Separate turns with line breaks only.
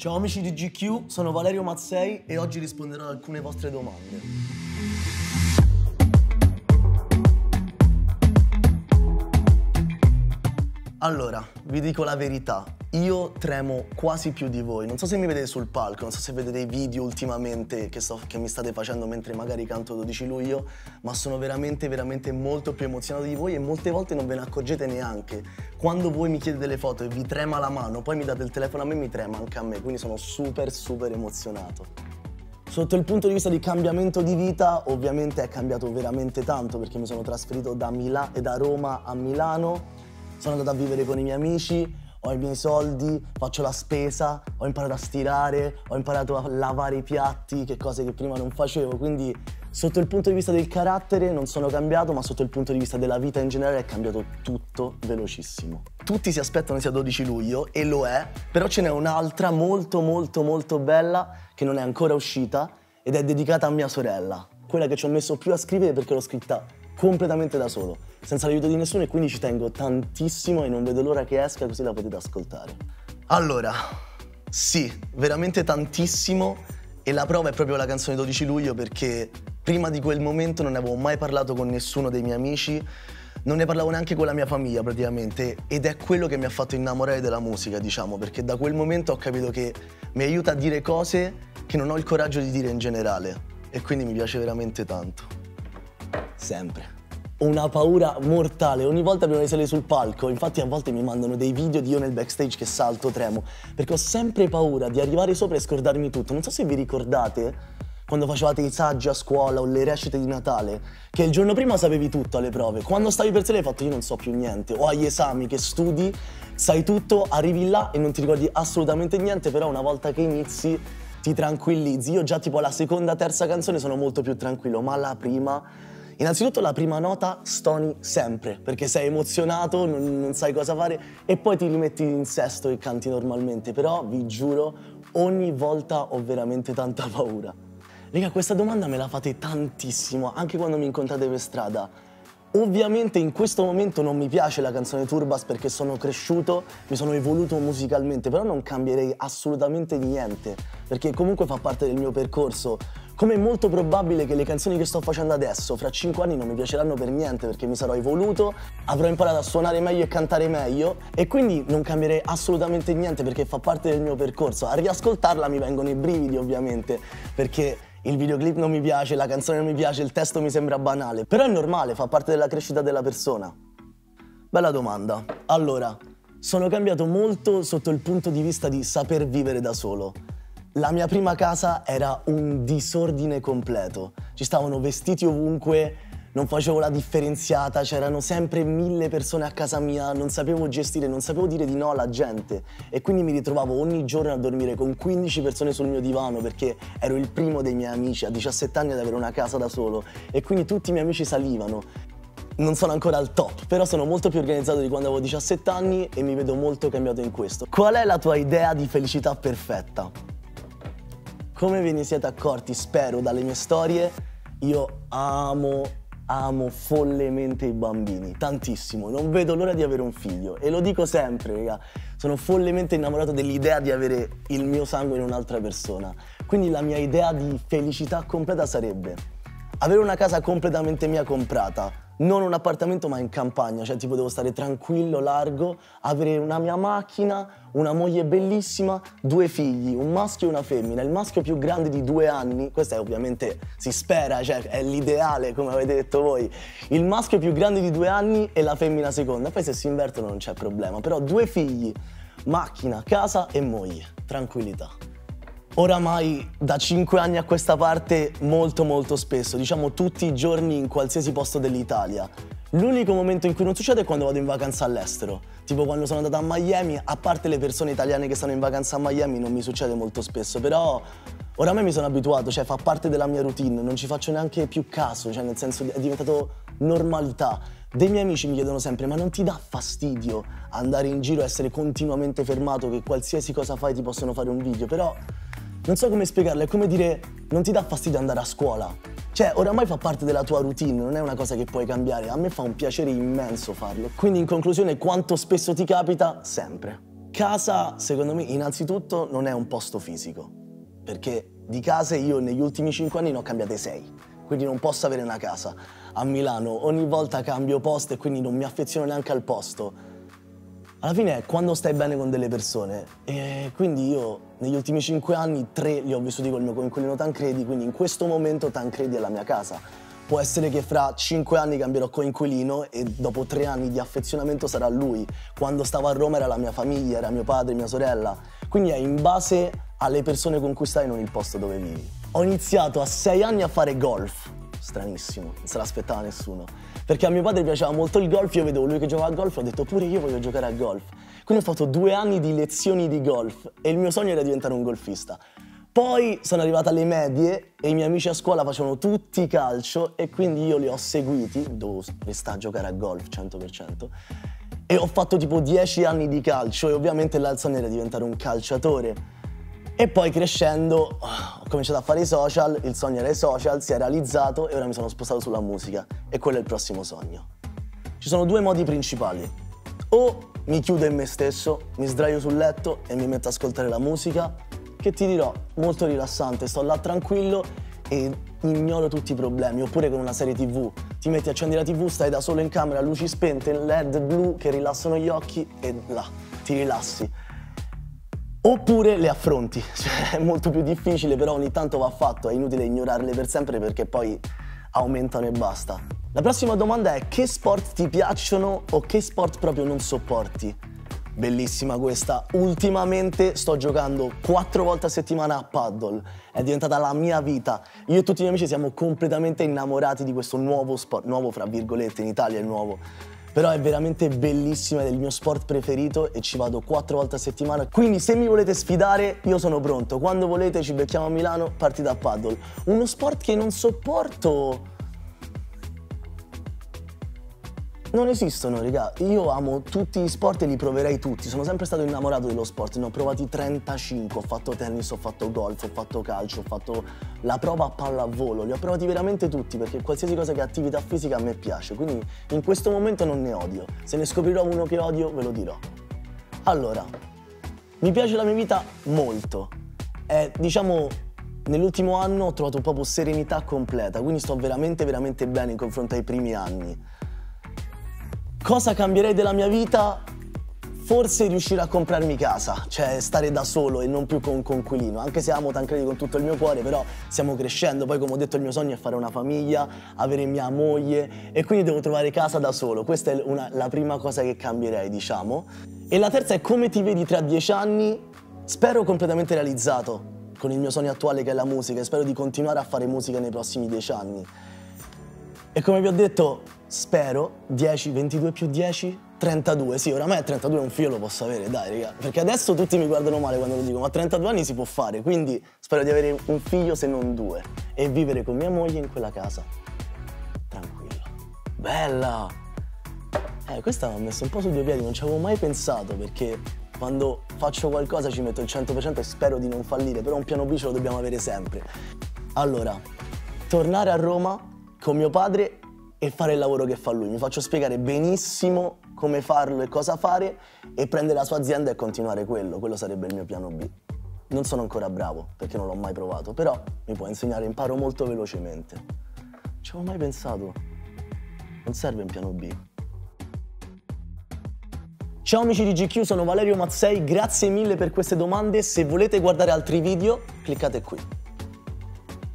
Ciao amici di GQ, sono Valerio Mazzei e oggi risponderò ad alcune vostre domande. Allora, vi dico la verità, io tremo quasi più di voi. Non so se mi vedete sul palco, non so se vedete i video ultimamente che, sto, che mi state facendo mentre magari canto 12 luglio, ma sono veramente, veramente molto più emozionato di voi e molte volte non ve ne accorgete neanche. Quando voi mi chiedete le foto e vi trema la mano, poi mi date il telefono a me, mi trema anche a me, quindi sono super, super emozionato. Sotto il punto di vista di cambiamento di vita, ovviamente è cambiato veramente tanto perché mi sono trasferito da, Mila- da Roma a Milano sono andato a vivere con i miei amici, ho i miei soldi, faccio la spesa, ho imparato a stirare, ho imparato a lavare i piatti, che cose che prima non facevo, quindi sotto il punto di vista del carattere non sono cambiato, ma sotto il punto di vista della vita in generale è cambiato tutto velocissimo. Tutti si aspettano sia 12 luglio e lo è, però ce n'è un'altra molto molto molto bella che non è ancora uscita ed è dedicata a mia sorella, quella che ci ho messo più a scrivere perché l'ho scritta completamente da solo, senza l'aiuto di nessuno e quindi ci tengo tantissimo e non vedo l'ora che esca così la potete ascoltare. Allora, sì, veramente tantissimo e la prova è proprio la canzone 12 luglio perché prima di quel momento non ne avevo mai parlato con nessuno dei miei amici, non ne parlavo neanche con la mia famiglia praticamente ed è quello che mi ha fatto innamorare della musica, diciamo, perché da quel momento ho capito che mi aiuta a dire cose che non ho il coraggio di dire in generale e quindi mi piace veramente tanto sempre. Una paura mortale ogni volta prima di salire sul palco, infatti a volte mi mandano dei video di io nel backstage che salto, tremo, perché ho sempre paura di arrivare sopra e scordarmi tutto. Non so se vi ricordate quando facevate i saggi a scuola o le recite di Natale, che il giorno prima sapevi tutto alle prove, quando stavi per sé hai fatto io non so più niente, o agli esami che studi, sai tutto, arrivi là e non ti ricordi assolutamente niente, però una volta che inizi ti tranquillizzi. Io già tipo la seconda, terza canzone sono molto più tranquillo, ma la prima Innanzitutto la prima nota stoni sempre, perché sei emozionato, non, non, sai cosa fare e poi ti rimetti in sesto e canti normalmente, però vi giuro, ogni volta ho veramente tanta paura. Raga, questa domanda me la fate tantissimo, anche quando mi incontrate per strada. Ovviamente in questo momento non mi piace la canzone Turbas perché sono cresciuto, mi sono evoluto musicalmente, però non cambierei assolutamente niente, perché comunque fa parte del mio percorso. Come è molto probabile che le canzoni che sto facendo adesso, fra 5 anni, non mi piaceranno per niente perché mi sarò evoluto, avrò imparato a suonare meglio e cantare meglio e quindi non cambierei assolutamente niente perché fa parte del mio percorso. A riascoltarla mi vengono i brividi ovviamente perché il videoclip non mi piace, la canzone non mi piace, il testo mi sembra banale, però è normale, fa parte della crescita della persona. Bella domanda. Allora, sono cambiato molto sotto il punto di vista di saper vivere da solo. La mia prima casa era un disordine completo. Ci stavano vestiti ovunque, non facevo la differenziata, c'erano sempre mille persone a casa mia, non sapevo gestire, non sapevo dire di no alla gente e quindi mi ritrovavo ogni giorno a dormire con 15 persone sul mio divano perché ero il primo dei miei amici a 17 anni ad avere una casa da solo e quindi tutti i miei amici salivano. Non sono ancora al top, però sono molto più organizzato di quando avevo 17 anni e mi vedo molto cambiato in questo. Qual è la tua idea di felicità perfetta? Come ve ne siete accorti, spero, dalle mie storie, io amo amo follemente i bambini, tantissimo, non vedo l'ora di avere un figlio e lo dico sempre, raga, sono follemente innamorato dell'idea di avere il mio sangue in un'altra persona. Quindi la mia idea di felicità completa sarebbe avere una casa completamente mia comprata, non un appartamento ma in campagna, cioè tipo devo stare tranquillo, largo, avere una mia macchina, una moglie bellissima, due figli, un maschio e una femmina, il maschio più grande di due anni, questo è ovviamente, si spera, cioè è l'ideale come avete detto voi, il maschio più grande di due anni e la femmina seconda, poi se si invertono non c'è problema, però due figli, macchina, casa e moglie, tranquillità. Oramai da 5 anni a questa parte molto molto spesso, diciamo tutti i giorni in qualsiasi posto dell'Italia. L'unico momento in cui non succede è quando vado in vacanza all'estero. Tipo quando sono andato a Miami, a parte le persone italiane che stanno in vacanza a Miami non mi succede molto spesso, però oramai mi sono abituato, cioè fa parte della mia routine, non ci faccio neanche più caso, cioè nel senso è diventato normalità. Dei miei amici mi chiedono sempre, ma non ti dà fastidio andare in giro essere continuamente fermato che qualsiasi cosa fai ti possono fare un video? Però non so come spiegarlo, è come dire non ti dà fastidio andare a scuola. Cioè, oramai fa parte della tua routine, non è una cosa che puoi cambiare. A me fa un piacere immenso farlo. Quindi in conclusione, quanto spesso ti capita? Sempre. casa, secondo me, innanzitutto non è un posto fisico, perché di case io negli ultimi cinque anni ne ho cambiate sei, quindi non posso avere una casa. A Milano ogni volta cambio posto e quindi non mi affeziono neanche al posto. Alla fine è quando stai bene con delle persone e quindi io negli ultimi cinque anni tre li ho vissuti col mio coinquilino Tancredi, quindi in questo momento Tancredi è la mia casa. Può essere che fra cinque anni cambierò coinquilino e dopo tre anni di affezionamento sarà lui. Quando stavo a Roma era la mia famiglia, era mio padre, mia sorella. Quindi è in base alle persone con cui stai, non il posto dove vivi. Ho iniziato a sei anni a fare golf. Stranissimo, non se l'aspettava nessuno. Perché a mio padre piaceva molto il golf, io vedevo lui che giocava a golf ho detto pure io voglio giocare a golf. Quindi ho fatto due anni di lezioni di golf e il mio sogno era diventare un golfista. Poi sono arrivata alle medie e i miei amici a scuola facevano tutti calcio e quindi io li ho seguiti, dovevo restare a giocare a golf 100%, e ho fatto tipo 10 anni di calcio e ovviamente il sogno era diventare un calciatore. E poi crescendo ho cominciato a fare i social, il sogno era i social, si è realizzato e ora mi sono spostato sulla musica e quello è il prossimo sogno. Ci sono due modi principali. O mi chiudo in me stesso, mi sdraio sul letto e mi metto ad ascoltare la musica che ti dirò, molto rilassante, sto là tranquillo e ignoro tutti i problemi, oppure con una serie tv, ti metti, accendi la tv, stai da solo in camera, luci spente, led blu che rilassano gli occhi e là, ti rilassi. Oppure le affronti, cioè, è molto più difficile, però ogni tanto va fatto, è inutile ignorarle per sempre perché poi aumentano e basta. La prossima domanda è che sport ti piacciono o che sport proprio non sopporti? Bellissima questa. Ultimamente sto giocando quattro volte a settimana a paddle. È diventata la mia vita. Io e tutti i miei amici siamo completamente innamorati di questo nuovo sport. Nuovo, fra virgolette, in Italia è nuovo. Però è veramente bellissima, è il mio sport preferito e ci vado quattro volte a settimana. Quindi se mi volete sfidare, io sono pronto. Quando volete ci becchiamo a Milano, partita a paddle. Uno sport che non sopporto Non esistono, raga. Io amo tutti gli sport e li proverei tutti. Sono sempre stato innamorato dello sport. Ne ho provati 35. Ho fatto tennis, ho fatto golf, ho fatto calcio, ho fatto la prova a pallavolo. Li ho provati veramente tutti perché qualsiasi cosa che è attività fisica a me piace. Quindi in questo momento non ne odio. Se ne scoprirò uno che odio, ve lo dirò. Allora, mi piace la mia vita molto. È, diciamo, nell'ultimo anno ho trovato proprio serenità completa, quindi sto veramente, veramente bene in confronto ai primi anni. Cosa cambierei della mia vita? Forse riuscire a comprarmi casa, cioè stare da solo e non più con un conquilino, anche se amo Tancredi con tutto il mio cuore, però stiamo crescendo, poi come ho detto il mio sogno è fare una famiglia, avere mia moglie e quindi devo trovare casa da solo, questa è una, la prima cosa che cambierei diciamo. E la terza è come ti vedi tra dieci anni, spero completamente realizzato con il mio sogno attuale che è la musica e spero di continuare a fare musica nei prossimi dieci anni. E come vi ho detto, spero 10, 22 più 10, 32. Sì, oramai a 32 un figlio lo posso avere, dai, raga. Perché adesso tutti mi guardano male quando lo dico, ma a 32 anni si può fare. Quindi spero di avere un figlio, se non due, e vivere con mia moglie in quella casa. Tranquillo. Bella! Eh, questa mi ha messo un po' su due piedi, non ci avevo mai pensato perché quando faccio qualcosa ci metto il 100% e spero di non fallire, però un piano B ce lo dobbiamo avere sempre. Allora, tornare a Roma con mio padre e fare il lavoro che fa lui. Mi faccio spiegare benissimo come farlo e cosa fare e prendere la sua azienda e continuare quello. Quello sarebbe il mio piano B. Non sono ancora bravo perché non l'ho mai provato, però mi può insegnare, imparo molto velocemente. Ci avevo mai pensato. Non serve un piano B. Ciao amici di GQ, sono Valerio Mazzei, grazie mille per queste domande. Se volete guardare altri video, cliccate qui.